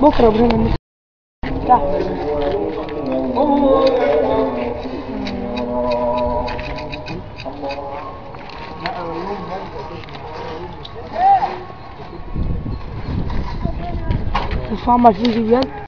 Bom programa, né? Tá. Informações de vento.